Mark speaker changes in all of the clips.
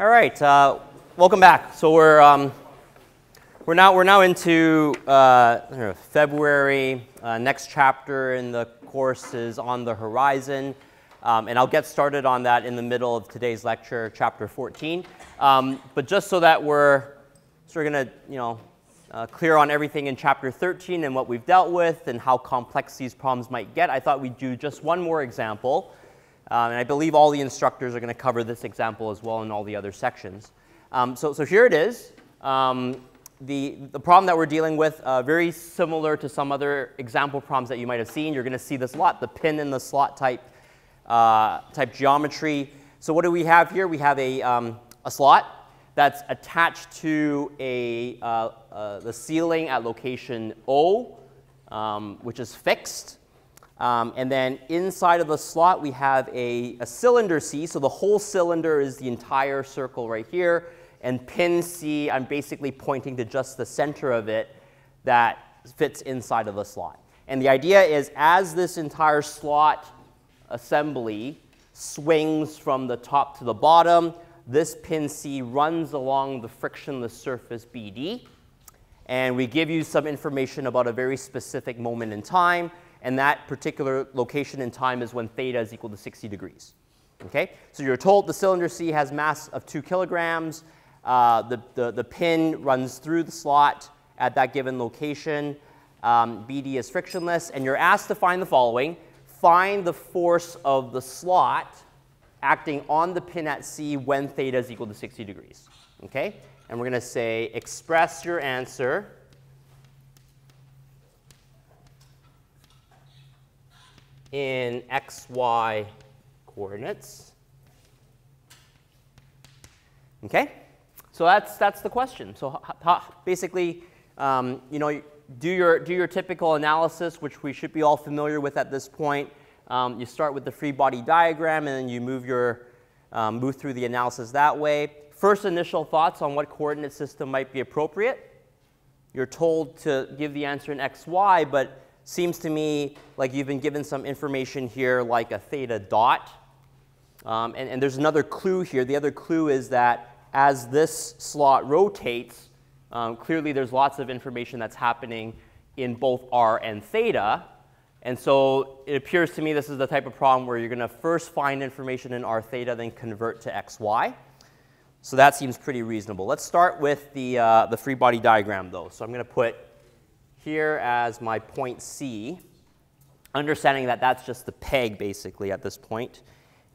Speaker 1: All right, uh, welcome back. So we're um, we're now we're now into uh, know, February. Uh, next chapter in the course is on the horizon, um, and I'll get started on that in the middle of today's lecture, chapter 14. Um, but just so that we're sort of going to you know uh, clear on everything in chapter 13 and what we've dealt with and how complex these problems might get, I thought we'd do just one more example. Um, and I believe all the instructors are going to cover this example as well in all the other sections. Um, so, so here it is. Um, the, the problem that we're dealing with, uh, very similar to some other example problems that you might have seen. You're going to see this a lot, the pin in the slot type, uh, type geometry. So what do we have here? We have a, um, a slot that's attached to a, uh, uh the ceiling at location O, um, which is fixed. Um, and then inside of the slot, we have a, a, cylinder C. So the whole cylinder is the entire circle right here. And pin C, I'm basically pointing to just the center of it that fits inside of the slot. And the idea is as this entire slot assembly swings from the top to the bottom, this pin C runs along the frictionless surface BD. And we give you some information about a very specific moment in time and that particular location in time is when theta is equal to 60 degrees. Okay? So you're told the cylinder C has mass of 2 kilograms. Uh, the, the, the pin runs through the slot at that given location. Um, BD is frictionless. And you're asked to find the following. Find the force of the slot acting on the pin at C when theta is equal to 60 degrees. Okay? And we're going to say express your answer in xy coordinates. Okay? So that's, that's the question. So basically, um, you know, do your, do your typical analysis, which we should be all familiar with at this point. Um, you start with the free body diagram, and then you move, your, um, move through the analysis that way. First initial thoughts on what coordinate system might be appropriate. You're told to give the answer in xy, but Seems to me like you've been given some information here like a theta dot. Um, and, and, there's another clue here. The other clue is that as this slot rotates, um, clearly there's lots of information that's happening in both r and theta. And so it appears to me this is the type of problem where you're going to first find information in r theta, then convert to xy. So that seems pretty reasonable. Let's start with the, uh, the free body diagram, though. So I'm going to put here as my point C, understanding that that's just the peg basically at this point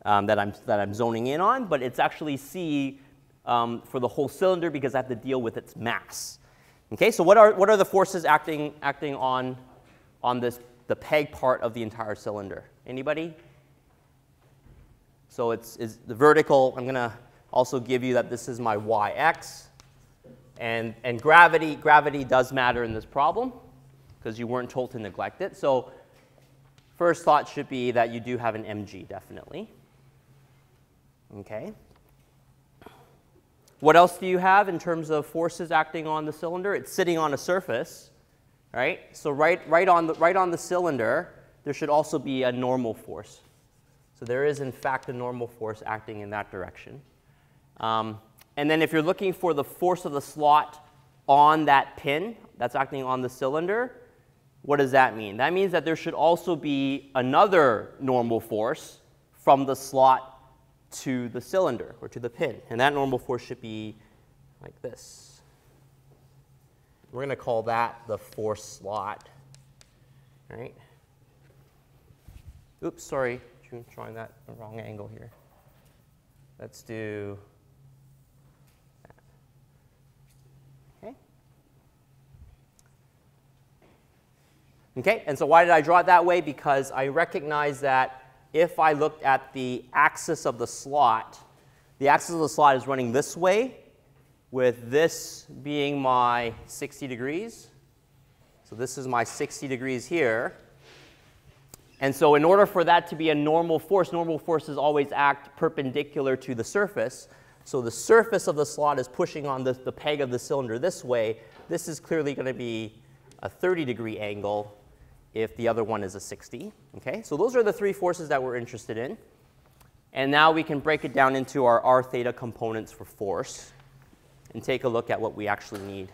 Speaker 1: um, that, I'm, that I'm zoning in on, but it's actually C um, for the whole cylinder because I have to deal with its mass. Okay, so what are, what are the forces acting, acting on, on this, the peg part of the entire cylinder? Anybody? So it's, it's the vertical, I'm going to also give you that this is my yx. And, and gravity, gravity does matter in this problem because you weren't told to neglect it. So first thought should be that you do have an mg, definitely. Okay. What else do you have in terms of forces acting on the cylinder? It's sitting on a surface, right? So right, right, on, the, right on the cylinder, there should also be a normal force. So there is, in fact, a normal force acting in that direction. Um, and then if you're looking for the force of the slot on that pin that's acting on the cylinder, what does that mean? That means that there should also be another normal force from the slot to the cylinder or to the pin. And that normal force should be like this. We're going to call that the force slot. Right? Oops, sorry, drawing that the wrong angle here. Let's do Okay, and so why did I draw it that way? Because I recognize that if I looked at the axis of the slot, the axis of the slot is running this way, with this being my 60 degrees. So this is my 60 degrees here. And so in order for that to be a normal force, normal forces always act perpendicular to the surface. So the surface of the slot is pushing on the, the peg of the cylinder this way. This is clearly going to be a 30 degree angle if the other one is a 60. Okay, so those are the three forces that we're interested in. And now we can break it down into our r theta components for force and take a look at what we actually need.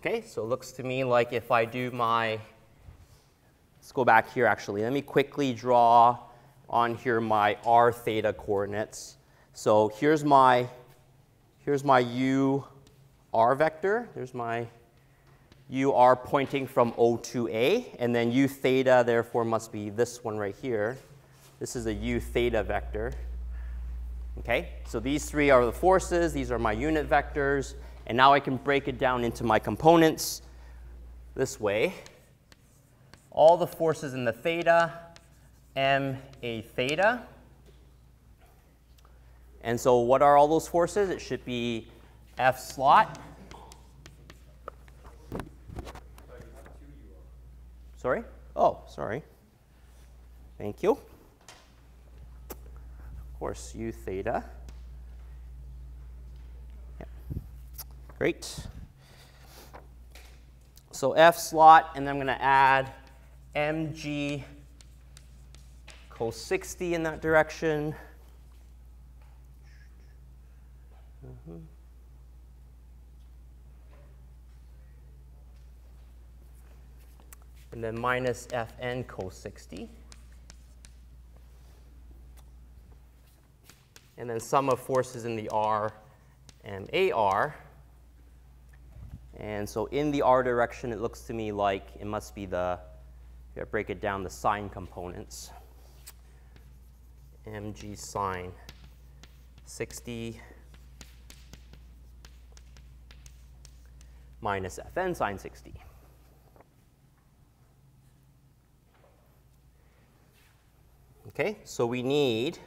Speaker 1: Okay, so it looks to me like if I do my, let's go back here actually. Let me quickly draw on here my r theta coordinates. So here's my, here's my u r vector. There's my u r pointing from O to A, and then u theta therefore must be this one right here. This is a u theta vector. Okay, so these three are the forces. These are my unit vectors. And now I can break it down into my components this way. All the forces in the theta, m a theta. And so what are all those forces? It should be F slot. Sorry? Oh, sorry. Thank you. Of course, U theta. Great. So F slot, and then I'm going to add mg cos 60 in that direction. Mm -hmm. And then minus Fn cos 60. And then sum of forces in the R and AR. And so in the r direction, it looks to me like it must be the, if I break it down, the sine components. Mg sine 60 minus fn sine 60. Okay, so we need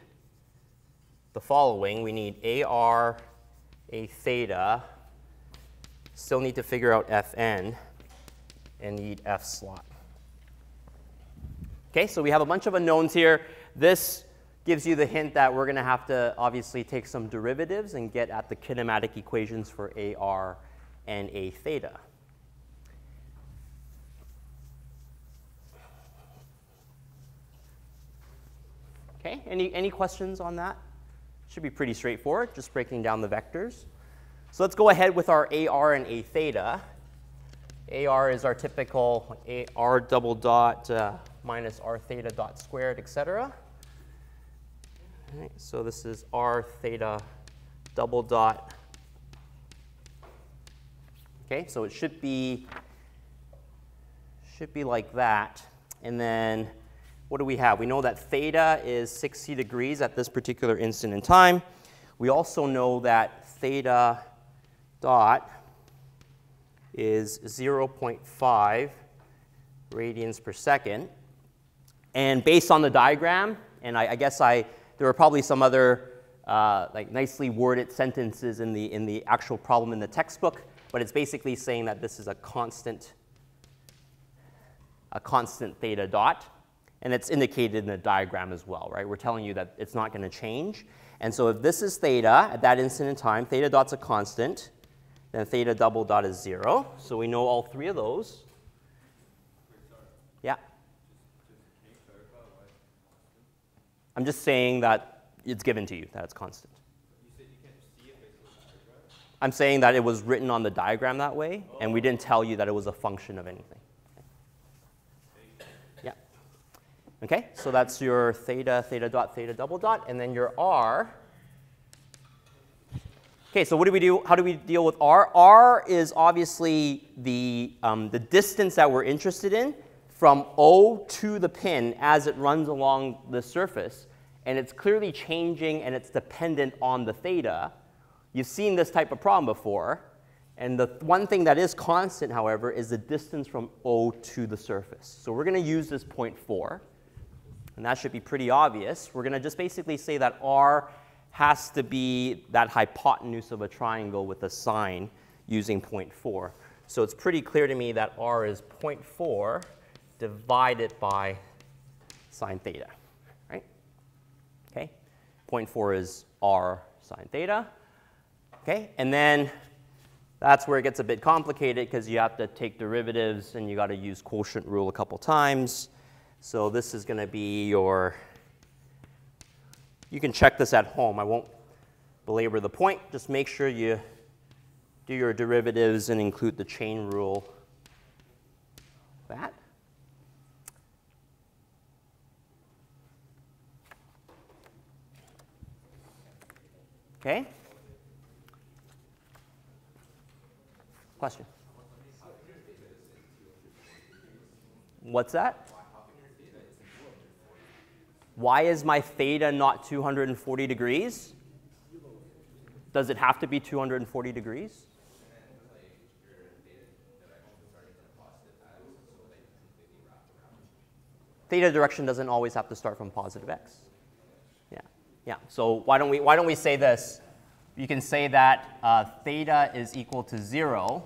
Speaker 1: the following. We need AR, A theta, Still need to figure out Fn and need F slot. Okay, so we have a bunch of unknowns here. This gives you the hint that we're going to have to obviously take some derivatives and get at the kinematic equations for AR and A theta. Okay, any, any questions on that? Should be pretty straightforward, just breaking down the vectors. So let's go ahead with our AR and A theta. AR is our typical AR double dot uh, minus R theta dot squared, etc. So this is R theta double dot. Okay, so it should be should be like that. And then what do we have? We know that theta is 60 degrees at this particular instant in time. We also know that theta dot is 0.5 radians per second. And based on the diagram, and I, I guess I, there are probably some other uh, like nicely worded sentences in the, in the actual problem in the textbook, but it's basically saying that this is a constant, a constant theta dot. And it's indicated in the diagram as well, right? We're telling you that it's not going to change. And so if this is theta at that instant in time, theta dot's a constant, then theta double dot is 0. So we know all three of those. I'm just saying that it's given to you, that it's constant. I'm saying that it was written on the diagram that way, and we didn't tell you that it was a function of anything. Yeah. Okay, so that's your theta, theta dot, theta double dot, and then your r Okay, so what do we do? How do we deal with r? r is obviously the, um, the distance that we're interested in from O to the pin as it runs along the surface. And it's clearly changing and it's dependent on the theta. You've seen this type of problem before. And the one thing that is constant, however, is the distance from O to the surface. So we're going to use this 0.4. And that should be pretty obvious. We're going to just basically say that r has to be that hypotenuse of a triangle with a sine using 0.4. So it's pretty clear to me that r is 0.4 divided by sine theta, right? Okay, 0.4 is r sine theta. Okay, and then That's where it gets a bit complicated because you have to take derivatives and you got to use quotient rule a couple times. So this is going to be your, you can check this at home. I won't belabor the point. Just make sure you do your derivatives and include the chain rule. That. Okay? Question? What's that? Why is my theta not 240 degrees? Does it have to be 240 degrees? Theta direction doesn't always have to start from positive x. Yeah. So why don't we, why don't we say this? You can say that uh, theta is equal to 0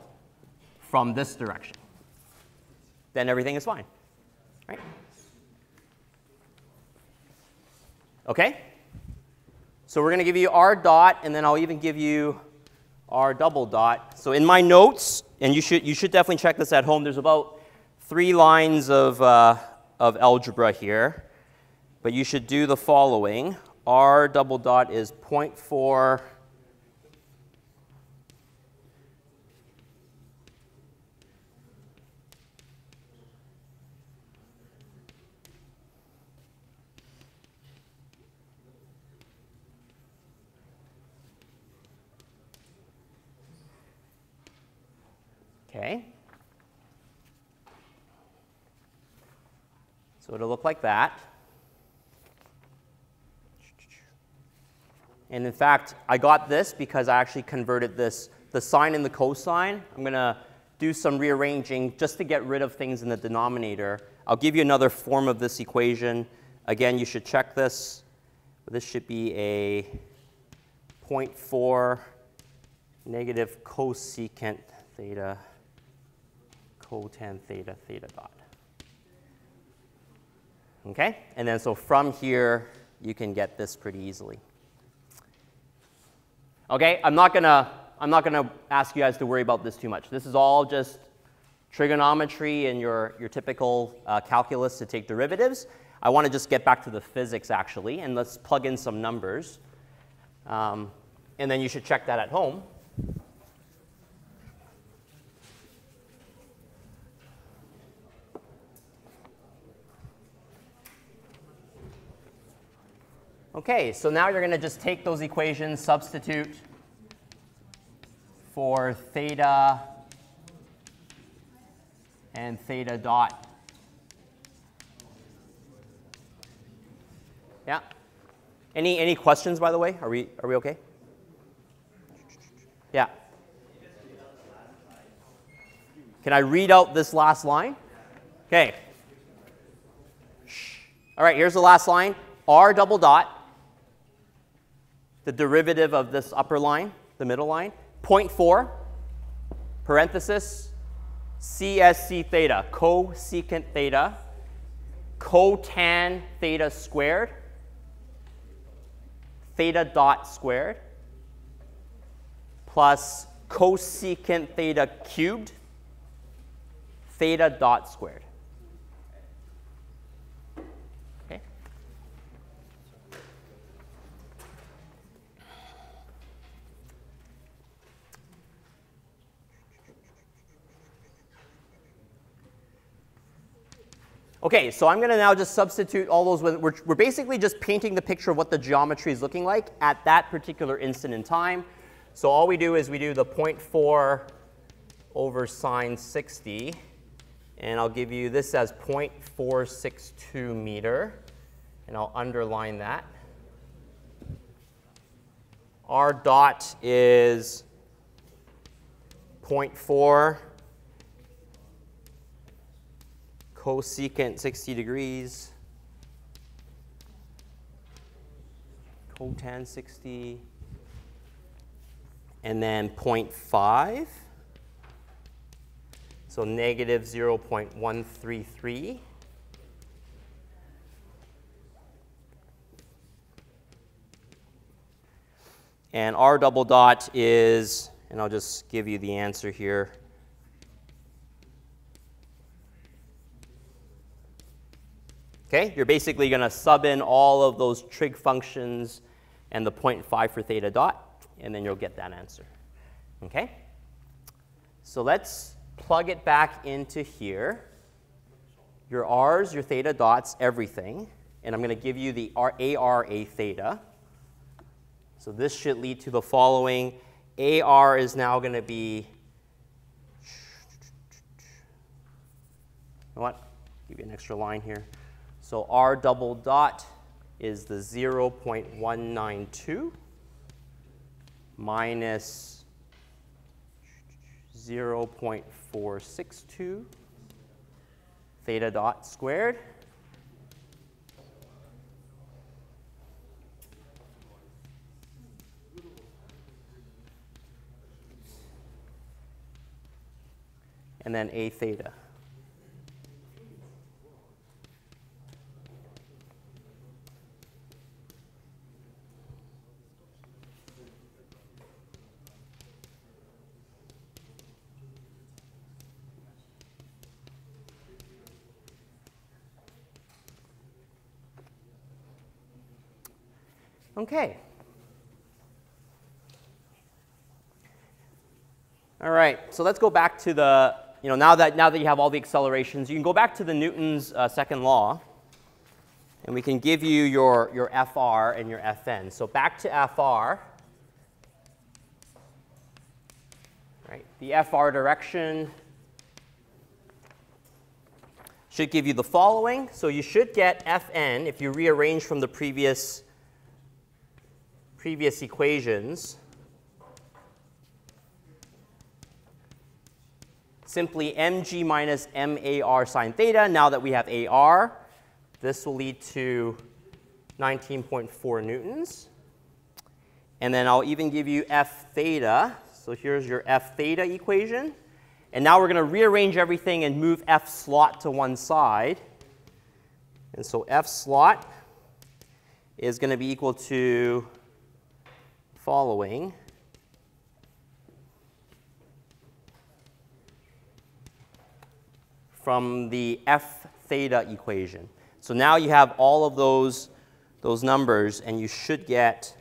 Speaker 1: from this direction. Then everything is fine, right? Okay? So we're going to give you r dot, and then I'll even give you r double dot. So in my notes, and you should, you should definitely check this at home, there's about three lines of, uh, of algebra here. But you should do the following. R double dot is 0.4 Okay. So it'll look like that. And in fact, I got this because I actually converted this, the sine and the cosine. I'm going to do some rearranging just to get rid of things in the denominator. I'll give you another form of this equation. Again, you should check this. This should be a 0.4 negative cosecant theta cotan theta theta dot. Okay? And then so from here, you can get this pretty easily. Okay, I'm not gonna I'm not gonna ask you guys to worry about this too much. This is all just trigonometry and your, your typical uh, calculus to take derivatives. I want to just get back to the physics actually, and let's plug in some numbers. Um, and then you should check that at home. Okay, so now you're going to just take those equations, substitute for theta and theta dot. Yeah. Any any questions by the way? Are we are we okay? Yeah. Can I read out this last line? Okay. All right, here's the last line. R double dot the derivative of this upper line, the middle line, 0.4, parenthesis, CSC theta, cosecant theta, cotan theta squared, theta dot squared, plus cosecant theta cubed, theta dot squared. Okay, so I'm going to now just substitute all those. With, we're, we're basically just painting the picture of what the geometry is looking like at that particular instant in time. So all we do is we do the 0.4 over sine 60. And I'll give you this as 0.462 meter. And I'll underline that. R dot is 0.4 cosecant 60 degrees, cotan 60, and then 0.5, so negative 0.133. And R double dot is and I'll just give you the answer here. Okay, you're basically going to sub in all of those trig functions and the 0.5 for theta dot, and then you'll get that answer. Okay? So let's plug it back into here. Your r's, your theta dots, everything. And I'm going to give you the R, AR theta. So this should lead to the following. AR is now going to be, you know what? Give you an extra line here. So R double dot is the 0.192 minus 0.462 theta dot squared. And then A theta. Okay. All right, so let's go back to the, you know, now that, now that you have all the accelerations, you can go back to the Newton's uh, second law, and we can give you your, your FR and your FN. So back to FR, right, the FR direction should give you the following. So you should get Fn, if you rearrange from the previous previous equations, simply mg minus mar sine theta. Now that we have ar, this will lead to 19.4 newtons. And then I'll even give you f theta. So here's your f theta equation. And now we're going to rearrange everything and move f slot to one side. And so f slot is going to be equal to following. from the f theta equation. So now you have all of those, those numbers, and you should get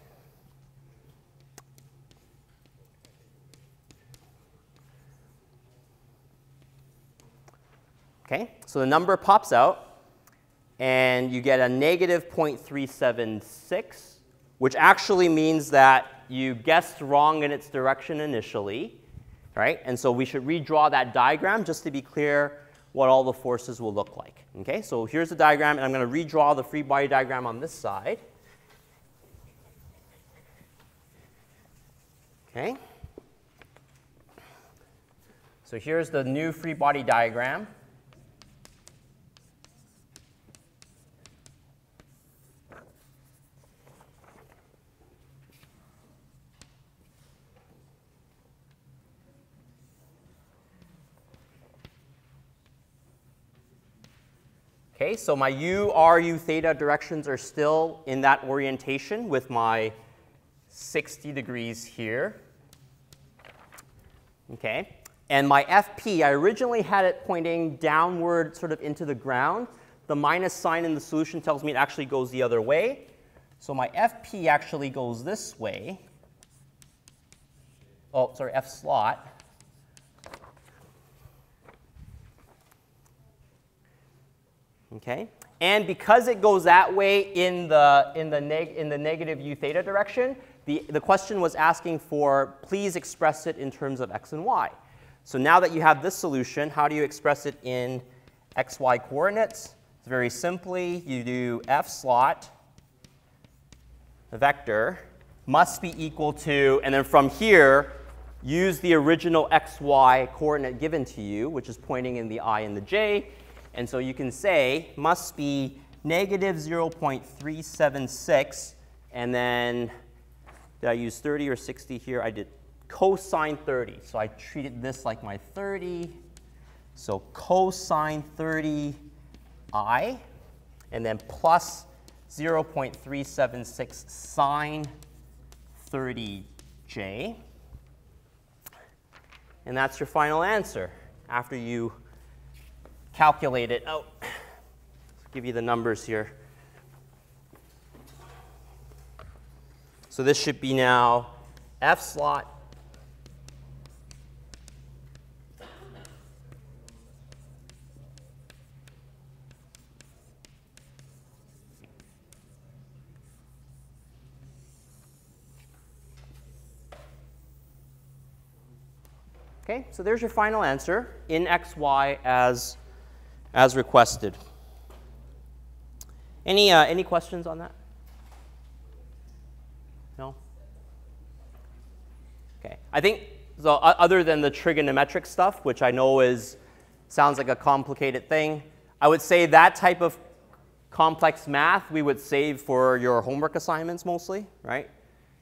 Speaker 1: Okay, so the number pops out, and you get a negative 0.376, which actually means that you guessed wrong in its direction initially, right? And so we should redraw that diagram just to be clear what all the forces will look like. Okay, so here's the diagram, and I'm going to redraw the free body diagram on this side. Okay. So here's the new free body diagram. Okay, so my u, r, u, theta directions are still in that orientation with my 60 degrees here. Okay, and my FP, I originally had it pointing downward sort of into the ground. The minus sign in the solution tells me it actually goes the other way. So my FP actually goes this way. Oh, sorry, F slot. Okay? And because it goes that way in the, in the, neg in the negative u theta direction, the, the question was asking for please express it in terms of x and y. So now that you have this solution, how do you express it in xy coordinates? It's very simply, you do f slot, the vector, must be equal to, and then from here, use the original xy coordinate given to you, which is pointing in the i and the j, and so you can say must be negative 0.376, and then did I use 30 or 60 here? I did cosine 30. So I treated this like my 30. So cosine 30 i, and then plus 0.376 sine 30 j. And that's your final answer after you calculate it Oh, I'll give you the numbers here. So this should be now F slot Okay, so there's your final answer in xy as, as requested. Any, uh, any questions on that? No? Okay, I think, so other than the trigonometric stuff, which I know is, sounds like a complicated thing, I would say that type of complex math we would save for your homework assignments mostly, right?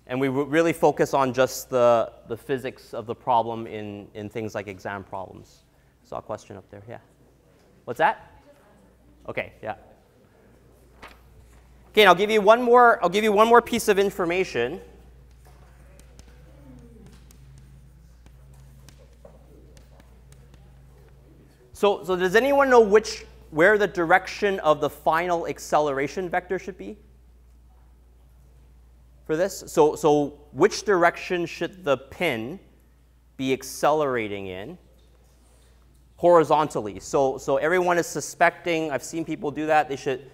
Speaker 1: And we would really focus on just the, the physics of the problem in, in things like exam problems. Saw a question up there, yeah. What's that? Okay, yeah. Okay, I'll give you one more, I'll give you one more piece of information. So, so does anyone know which, where the direction of the final acceleration vector should be? for this. So, so which direction should the pin be accelerating in? Horizontally. So, so everyone is suspecting, I've seen people do that, they should,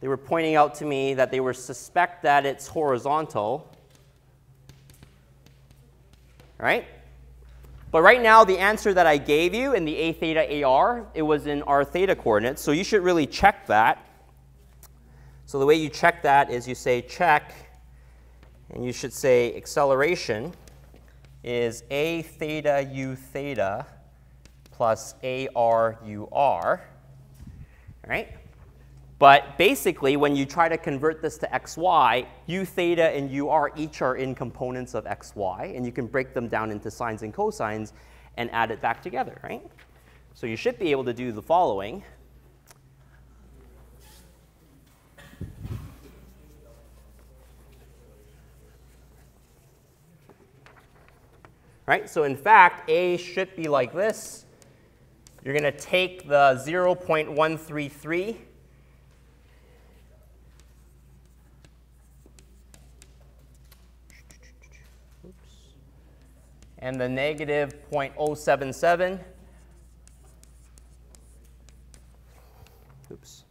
Speaker 1: they were pointing out to me that they were suspect that it's horizontal. Right? But right now, the answer that I gave you in the a theta AR, it was in r theta coordinates. So you should really check that. So the way you check that is you say check and you should say acceleration is a theta u theta plus ar u r, right? But basically, when you try to convert this to xy, u theta and ur each are in components of xy, and you can break them down into sines and cosines and add it back together, right? So you should be able to do the following. right? So in fact, A should be like this. You're going to take the 0.133 and the negative 0.077. Oops.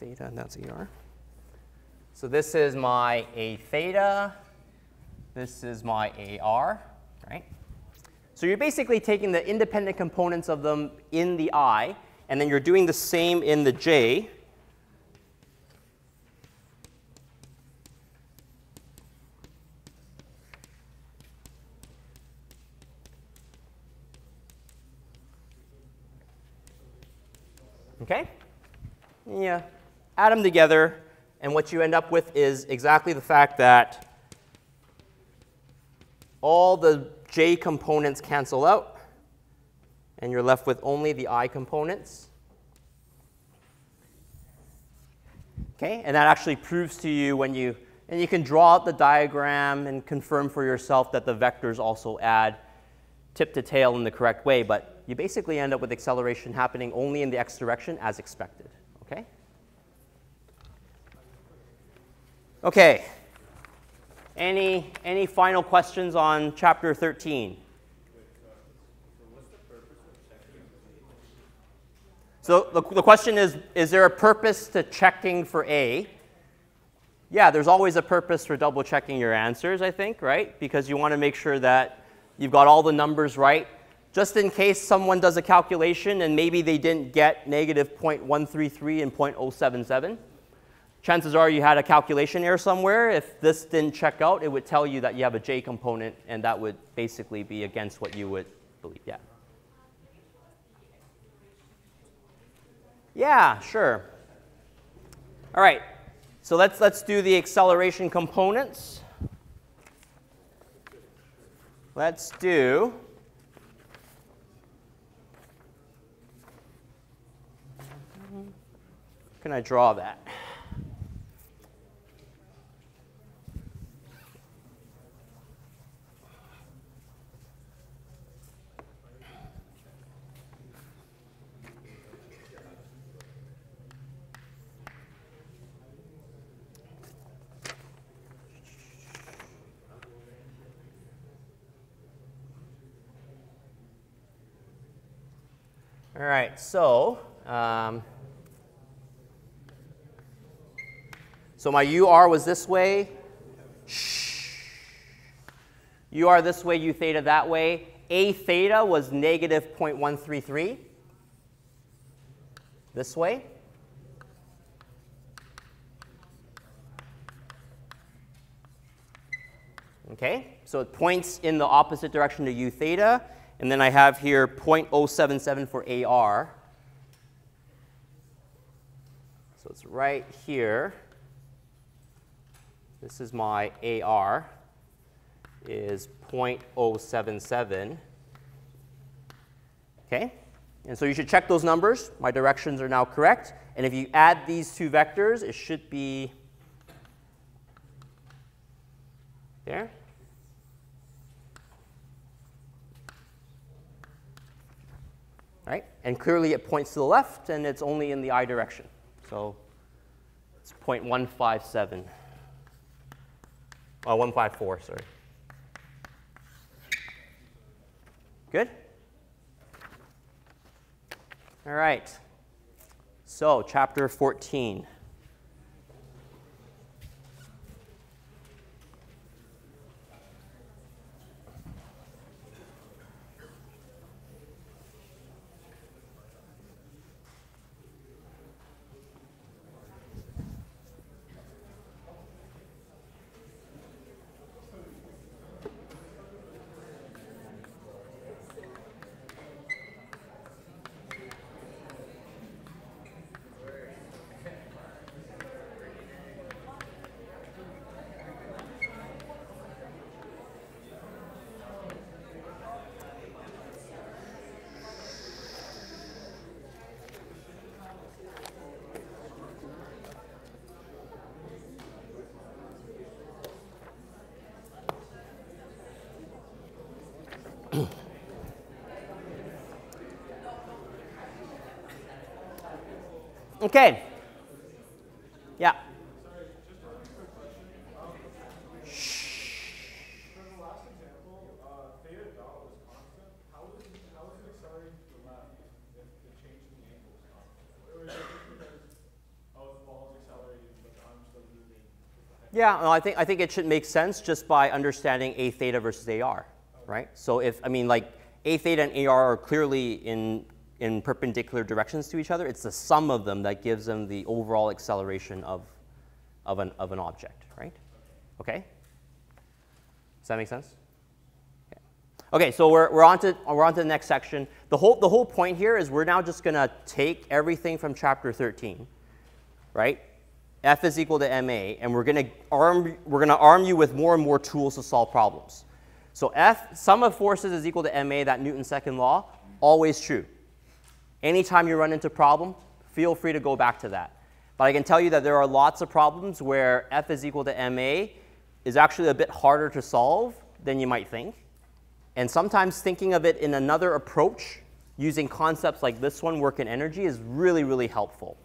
Speaker 1: theta, and that's ER. So this is my A theta. This is my AR, right? So you're basically taking the independent components of them in the I, and then you're doing the same in the J. Okay? Yeah add them together, and what you end up with is exactly the fact that all the j components cancel out, and you're left with only the i components. Okay, and that actually proves to you when you, and you can draw out the diagram and confirm for yourself that the vectors also add tip to tail in the correct way, but you basically end up with acceleration happening only in the x direction as expected. Okay? Okay. Any, any final questions on chapter 13? So the, the question is, is there a purpose to checking for A? Yeah, there's always a purpose for double checking your answers, I think, right? Because you want to make sure that you've got all the numbers right. Just in case someone does a calculation and maybe they didn't get negative 0.133 and 0.077 chances are you had a calculation error somewhere. If this didn't check out, it would tell you that you have a J component, and that would basically be against what you would believe. Yeah. Yeah, sure. All right. So let's let's do the acceleration components. Let's do can I draw that? All right, so um, so my UR was this way. Shh. UR this way, U theta that way. A theta was negative 0.133 this way. Okay, so it points in the opposite direction to U theta. And then I have here 0.077 for AR. So it's right here. This is my AR is 0.077. Okay? And so you should check those numbers. My directions are now correct. And if you add these two vectors, it should be there. Right? And clearly it points to the left and it's only in the i direction. So it's 0.157. Oh, uh, 154, sorry. Good? All right. So, chapter 14. Okay. Yeah. Sorry,
Speaker 2: just one quick question. Because the last example, theta dot was constant. How is how is it accelerating the left if the change in the angle was constant? Or is it just because ball is accelerating like arms that lose the head of the?
Speaker 1: Yeah, well, I think I think it should make sense just by understanding a theta versus AR, right? So if I mean like a theta and AR are clearly in in perpendicular directions to each other, it's the sum of them that gives them the overall acceleration of of an of an object, right? Okay. Does that make sense? Okay. Okay, so we're, we're, on to, we're on to the next section. The whole, the whole point here is we're now just going to take everything from chapter 13, right? F is equal to ma, and we're going to arm we're going to arm you with more and more tools to solve problems. So F sum of forces is equal to ma, that Newton's second law, always true. Anytime you run into a problem, feel free to go back to that. But I can tell you that there are lots of problems where F is equal to ma is actually a bit harder to solve than you might think. And sometimes thinking of it in another approach using concepts like this one, work and energy, is really, really helpful.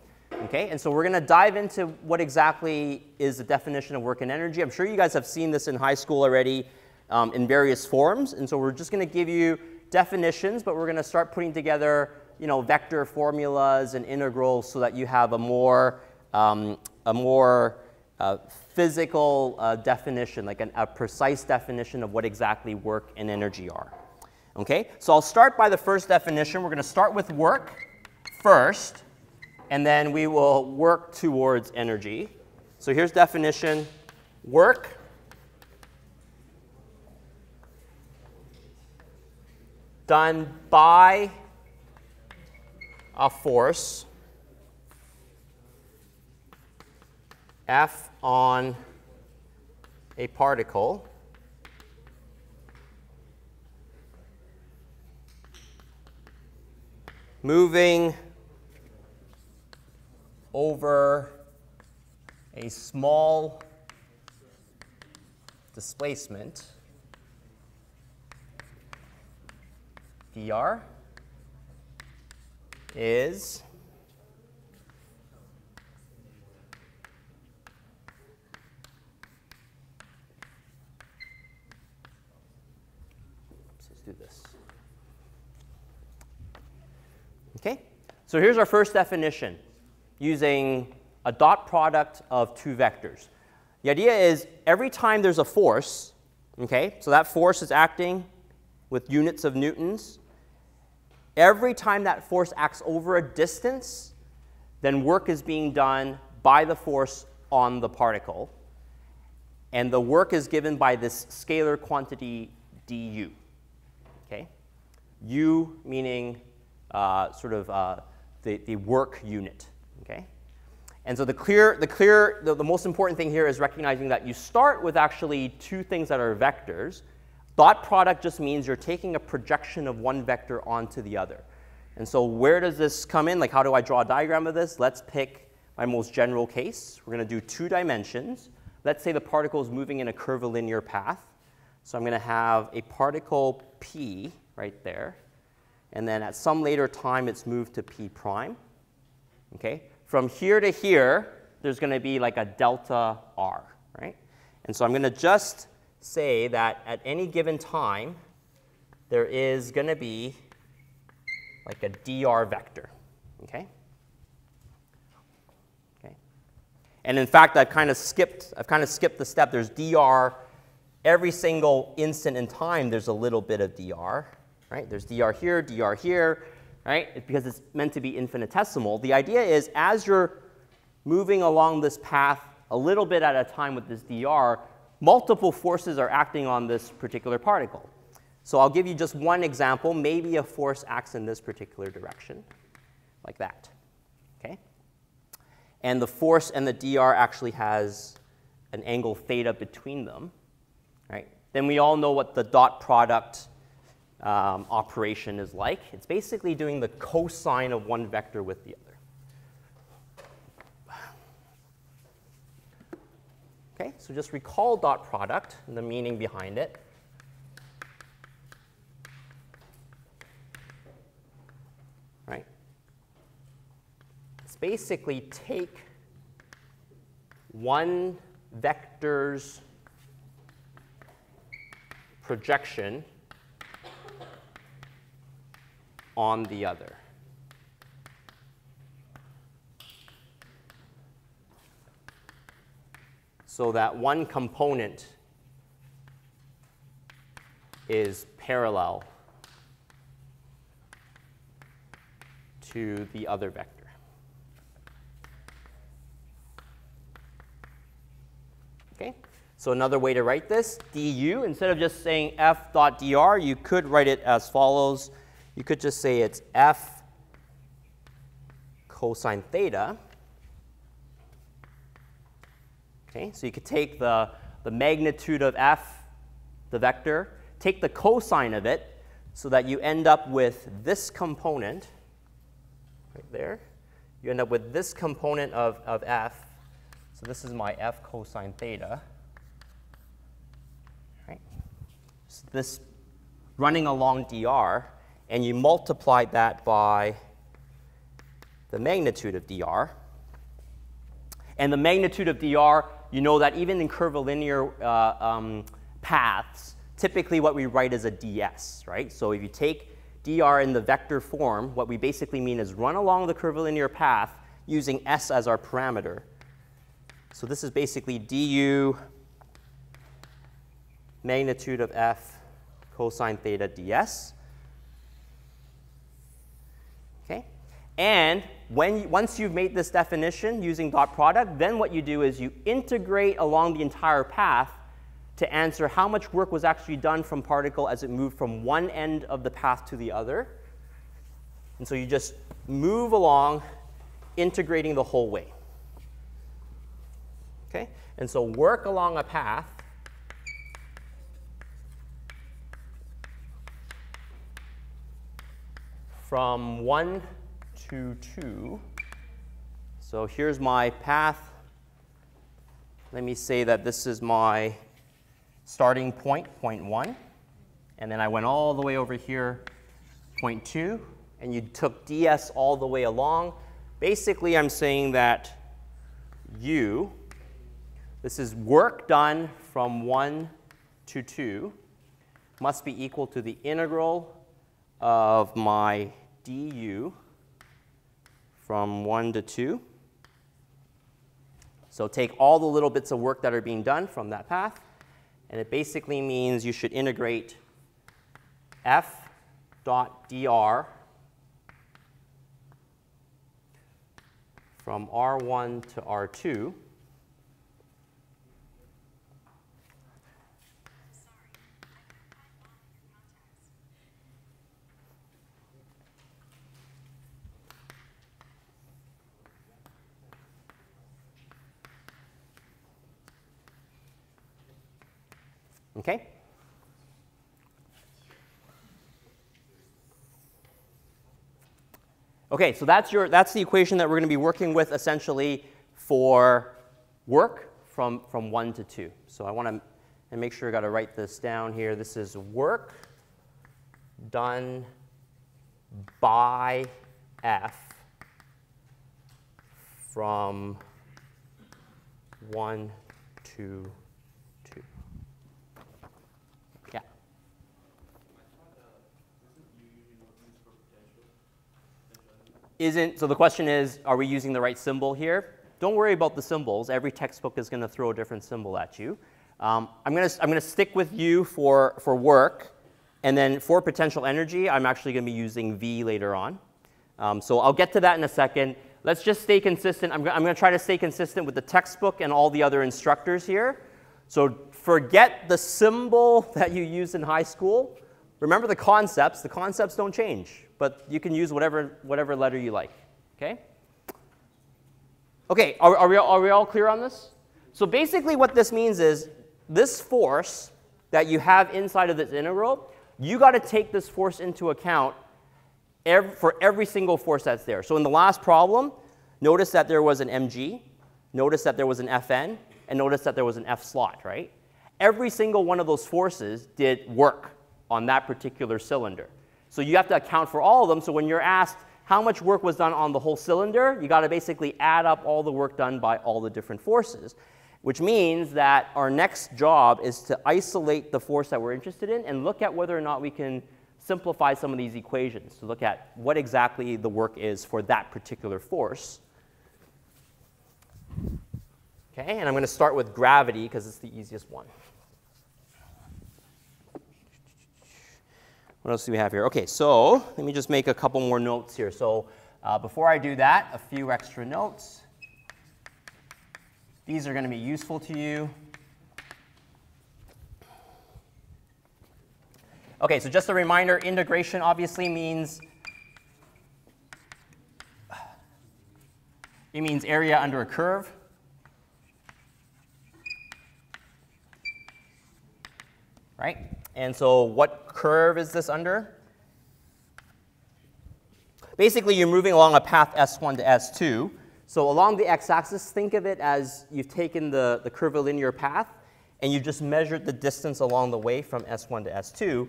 Speaker 1: Okay, and so we're going to dive into what exactly is the definition of work and energy. I'm sure you guys have seen this in high school already um, in various forms, and so we're just going to give you definitions, but we're going to start putting together you know, vector formulas and integrals so that you have a more, um, a more uh, physical uh, definition, like an, a precise definition of what exactly work and energy are. Okay, so I'll start by the first definition. We're going to start with work first and then we will work towards energy. So here's definition, work done by a force F on a particle moving over a small displacement dr is let's do this. Okay, so here's our first definition using a dot product of two vectors. The idea is every time there's a force, okay, so that force is acting with units of newtons. Every time that force acts over a distance, then work is being done by the force on the particle. And the work is given by this scalar quantity du. Okay? U meaning uh, sort of uh, the, the work unit. Okay? And so the clear, the clear, the, the most important thing here is recognizing that you start with actually two things that are vectors. Dot product just means you're taking a projection of one vector onto the other. And so where does this come in? Like how do I draw a diagram of this? Let's pick my most general case. We're going to do two dimensions. Let's say the particle is moving in a curvilinear path. So I'm going to have a particle p right there. And then at some later time, it's moved to p prime. Okay? From here to here, there's going to be like a delta r, right? And so I'm going to just say that at any given time, there is going to be like a dr vector, okay? Okay. And in fact, I've kind of skipped, I've kind of skipped the step. There's dr every single instant in time, there's a little bit of dr, right? There's dr here, dr here, right? Because it's meant to be infinitesimal. The idea is as you're moving along this path a little bit at a time with this dr, multiple forces are acting on this particular particle. So I'll give you just one example. Maybe a force acts in this particular direction, like that. Okay? And the force and the dr actually has an angle theta between them right? Then we all know what the dot product um, operation is like. It's basically doing the cosine of one vector with the other. Okay, so just recall dot product and the meaning behind it. Right? It's basically take one vector's projection on the other. So that one component is parallel to the other vector. Okay? So another way to write this, du, instead of just saying f dot dr, you could write it as follows. You could just say it's f cosine theta. Okay, so you could take the, the magnitude of f, the vector, take the cosine of it, so that you end up with this component right there. You end up with this component of, of f. So this is my f cosine theta. So this running along dr, and you multiply that by the magnitude of dr. And the magnitude of dr, you know that even in curvilinear uh, um, paths, typically what we write is a ds, right? So if you take dr in the vector form, what we basically mean is run along the curvilinear path using s as our parameter. So this is basically du magnitude of f cosine theta ds. Okay? And when, once you've made this definition using dot product, then what you do is you integrate along the entire path to answer how much work was actually done from particle as it moved from one end of the path to the other. And so you just move along, integrating the whole way. Okay? And so work along a path from one 2, 2. So here's my path. Let me say that this is my starting point, point 1. And then I went all the way over here, point 2. And you took ds all the way along. Basically, I'm saying that u, this is work done from 1 to 2, must be equal to the integral of my du from 1 to 2. So take all the little bits of work that are being done from that path, and it basically means you should integrate f dot dr from R1 to R2. Okay? Okay, so that's, your, that's the equation that we're going to be working with essentially for work from, from 1 to 2. So I want to make sure I got to write this down here. This is work done by F from 1 to isn't, so the question is, are we using the right symbol here? Don't worry about the symbols. Every textbook is going to throw a different symbol at U. Um, I'm going to I'm gonna stick with you for, for work. And then for potential energy, I'm actually going to be using V later on. Um, so I'll get to that in a second. Let's just stay consistent. I'm, I'm going to try to stay consistent with the textbook and all the other instructors here. So forget the symbol that you used in high school. Remember the concepts. The concepts don't change but you can use whatever, whatever letter you like, okay? Okay, are, are, we, are we all clear on this? So basically what this means is this force that you have inside of this integral, you got to take this force into account every, for every single force that's there. So in the last problem, notice that there was an mg, notice that there was an fn, and notice that there was an f slot, right? Every single one of those forces did work on that particular cylinder. So you have to account for all of them. So when you're asked how much work was done on the whole cylinder, you got to basically add up all the work done by all the different forces, which means that our next job is to isolate the force that we're interested in and look at whether or not we can simplify some of these equations to look at what exactly the work is for that particular force. Okay, and I'm going to start with gravity because it's the easiest one. What else do we have here? Okay, so let me just make a couple more notes here. So uh, before I do that, a few extra notes. These are going to be useful to you. Okay, so just a reminder, integration obviously means it means area under a curve. Right? And so what curve is this under? Basically, you're moving along a path S1 to S2. So along the x-axis, think of it as you've taken the, the curvilinear path and you've just measured the distance along the way from S1 to S2.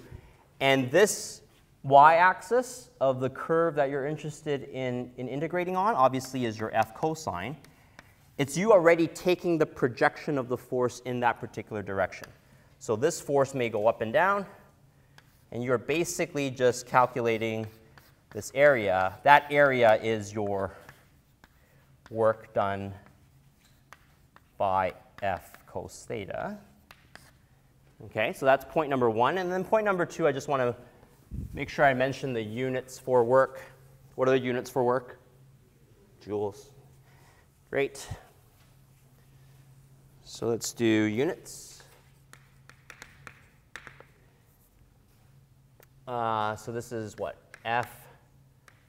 Speaker 1: And this y-axis of the curve that you're interested in, in integrating on obviously is your f cosine. It's you already taking the projection of the force in that particular direction. So this force may go up and down, and you're basically just calculating this area. That area is your work done by F cos theta. Okay, so that's point number one. And then point number two, I just want to make sure I mention the units for work. What are the units for work? Joules. Great. So let's do units. Uh, so this is what? F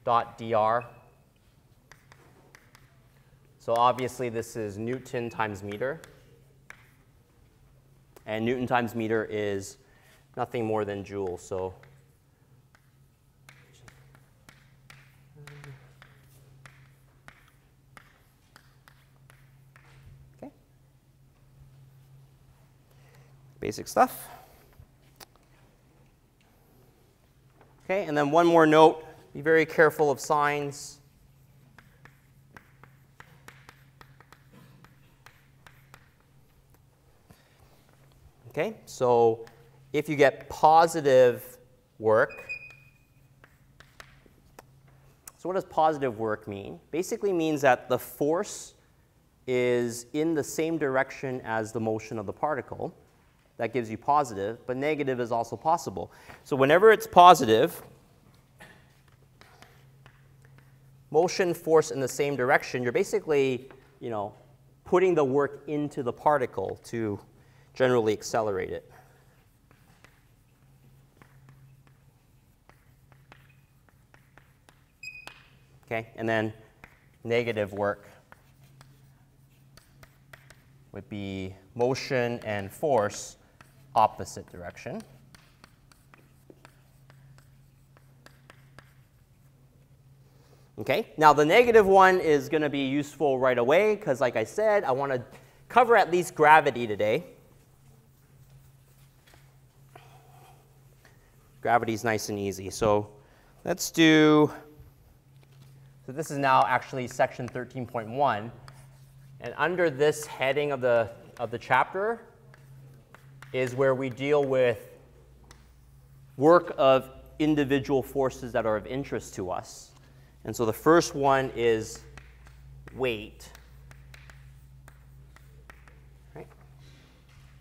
Speaker 1: dot dr. So obviously this is Newton times meter. And Newton times meter is nothing more than joule. So okay. Basic stuff. Okay, and then one more note, be very careful of signs. Okay, so if you get positive work, so what does positive work mean? Basically means that the force is in the same direction as the motion of the particle. That gives you positive, but negative is also possible. So whenever it's positive, motion force in the same direction, you're basically, you know, putting the work into the particle to generally accelerate it. Okay, and then negative work would be motion and force opposite direction. Okay, now the negative one is going to be useful right away because like I said, I want to cover at least gravity today. Gravity is nice and easy. So let's do, so this is now actually section 13.1. And under this heading of the, of the chapter is where we deal with work of individual forces that are of interest to us. And so the first one is weight.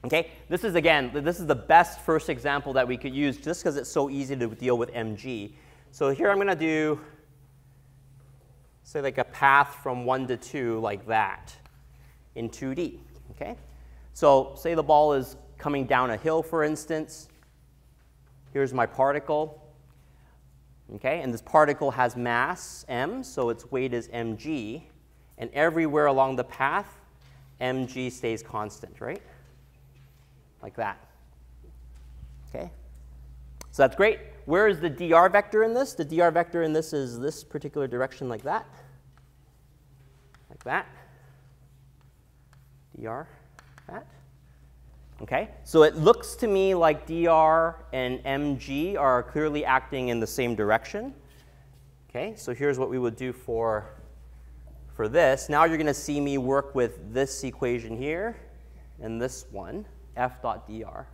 Speaker 1: Okay, this is again, this is the best first example that we could use just because it's so easy to deal with mg. So here I'm going to do, say like a path from 1 to 2 like that in 2D. Okay, so say the ball is coming down a hill, for instance. Here's my particle. Okay, and this particle has mass, m, so its weight is mg. And everywhere along the path, mg stays constant, right? like that. Okay? So that's great. Where is the dr vector in this? The dr vector in this is this particular direction like that. Like that. dr, that. Okay? So it looks to me like dr and mg are clearly acting in the same direction. Okay? So here's what we would do for, for this. Now you're going to see me work with this equation here and this one f dot dr.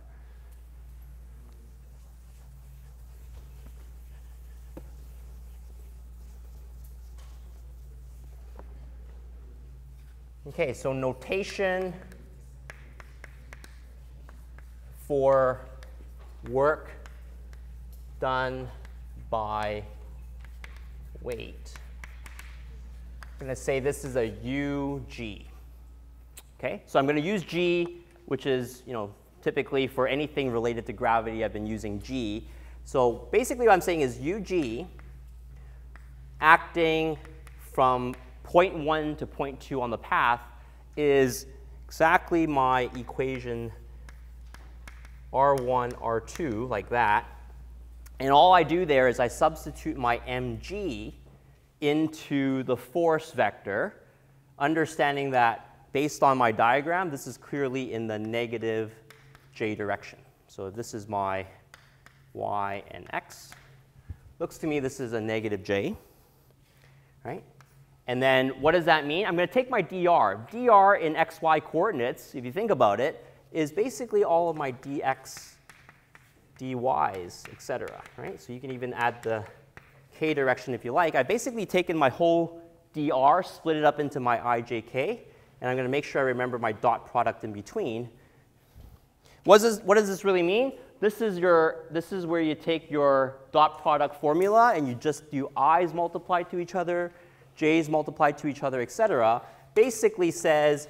Speaker 1: Okay, so notation for work done by weight. I'm going to say this is a UG. Okay, so I'm going to use G which is, you know, typically for anything related to gravity, I've been using G. So basically what I'm saying is UG acting from point 0.1 to point 0.2 on the path is exactly my equation R1, R2, like that. And all I do there is I substitute my mg into the force vector, understanding that based on my diagram, this is clearly in the negative j direction. So this is my y and x. Looks to me this is a negative j, right? And then what does that mean? I'm going to take my dr. dr in xy coordinates, if you think about it, is basically all of my dx, dy's, etc. Right? So you can even add the k direction if you like. I've basically taken my whole dr, split it up into my ijk, and I'm going to make sure I remember my dot product in between. What does, this, what does this really mean? This is, your, this is where you take your dot product formula and you just do i's multiplied to each other, j's multiplied to each other, etc. Basically says,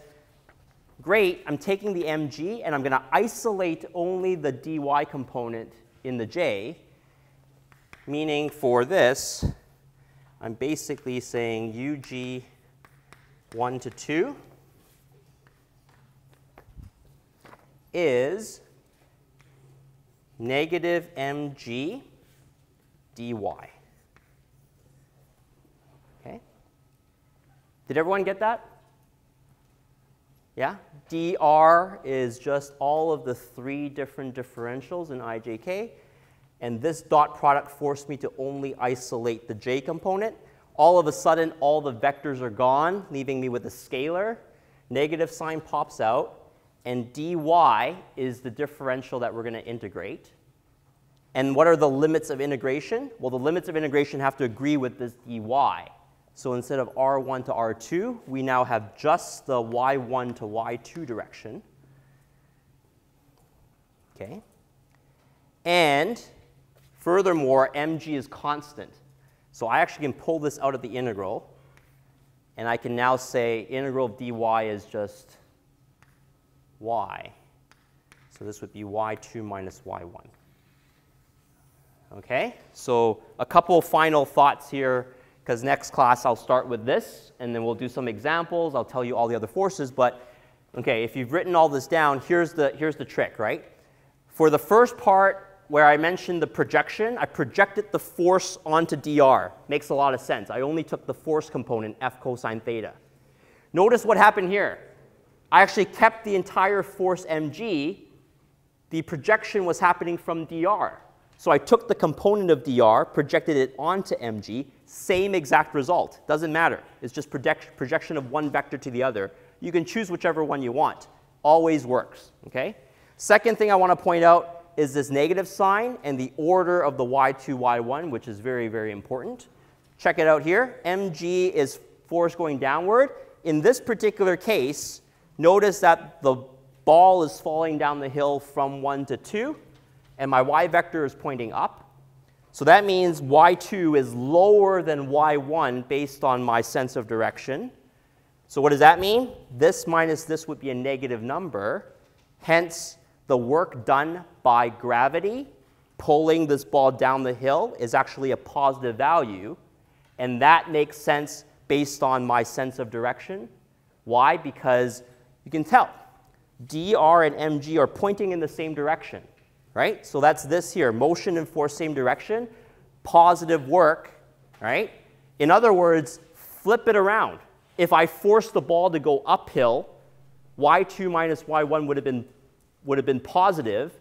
Speaker 1: great, I'm taking the mg and I'm going to isolate only the dy component in the j, meaning for this, I'm basically saying ug 1 to 2 is negative mg dy. Okay? Did everyone get that? Yeah? dr is just all of the three different differentials in ijk. And this dot product forced me to only isolate the j component. All of a sudden, all the vectors are gone, leaving me with a scalar. Negative sign pops out. And dy is the differential that we're going to integrate. And what are the limits of integration? Well, the limits of integration have to agree with this dy. So instead of r1 to r2, we now have just the y1 to y2 direction. Okay? And furthermore, mg is constant. So I actually can pull this out of the integral, and I can now say integral of dy is just y. So this would be y2 minus y1. Okay? So a couple final thoughts here because next class I'll start with this, and then we'll do some examples. I'll tell you all the other forces, but okay, if you've written all this down, here's the, here's the trick, right? For the first part where I mentioned the projection, I projected the force onto dr. Makes a lot of sense. I only took the force component, F cosine theta. Notice what happened here. I actually kept the entire force mg. The projection was happening from dr. So I took the component of dr, projected it onto mg, same exact result. Doesn't matter. It's just project projection of one vector to the other. You can choose whichever one you want. Always works, okay? Second thing I want to point out is this negative sign and the order of the y2, y1, which is very, very important. Check it out here. mg is force going downward. In this particular case, notice that the ball is falling down the hill from 1 to 2 and my y vector is pointing up. So that means y2 is lower than y1 based on my sense of direction. So what does that mean? This minus this would be a negative number. Hence, the work done by gravity pulling this ball down the hill is actually a positive value. And that makes sense based on my sense of direction. Why? Because you can tell dr and mg are pointing in the same direction right? So that's this here, motion and force same direction, positive work, right? In other words, flip it around. If I force the ball to go uphill, y2 minus y1 would have been, would have been positive,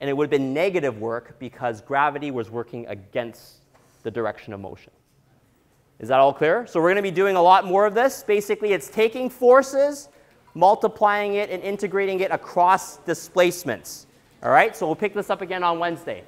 Speaker 1: and it would have been negative work because gravity was working against the direction of motion. Is that all clear? So we're going to be doing a lot more of this. Basically, it's taking forces, multiplying it, and integrating it across displacements. All right, so we'll pick this up again on Wednesday.